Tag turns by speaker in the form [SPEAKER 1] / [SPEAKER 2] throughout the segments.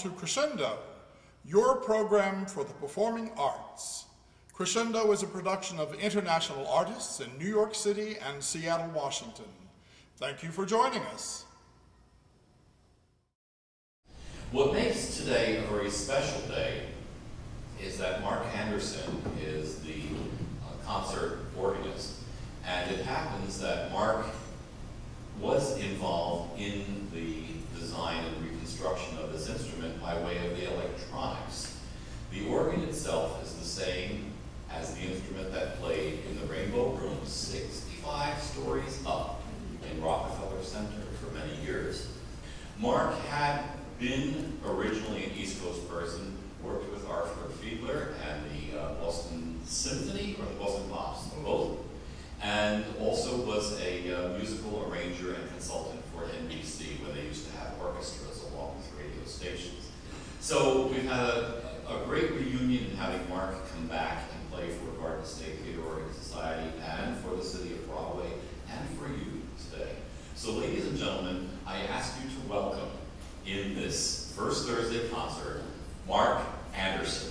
[SPEAKER 1] To Crescendo, your program for the performing arts. Crescendo is a production of international artists in New York City and Seattle, Washington. Thank you for joining us.
[SPEAKER 2] What makes today a very special day is that Mark Andersen is the uh, concert organist. And it happens that Mark was involved in the design and reconstruction of this instrument by way of the electronics. The organ itself is the same as the instrument that played in the Rainbow Room 65 stories up in Rockefeller Center for many years. Mark had been originally an East Coast person, worked with Arthur Fiedler and the uh, Boston Symphony, or the Boston Pops, both, and also was a uh, musical arranger and consultant for NBC when they used to have orchestras along with radio stations. So we've had a, a great reunion in having Mark come back and play for Garden State Theater Organ Society and for the City of Rahway and for you today. So ladies and gentlemen, I ask you to welcome in this first Thursday concert, Mark
[SPEAKER 3] Andersen.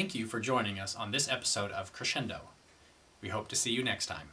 [SPEAKER 4] Thank you for joining us on this episode of Crescendo. We hope to see you next time.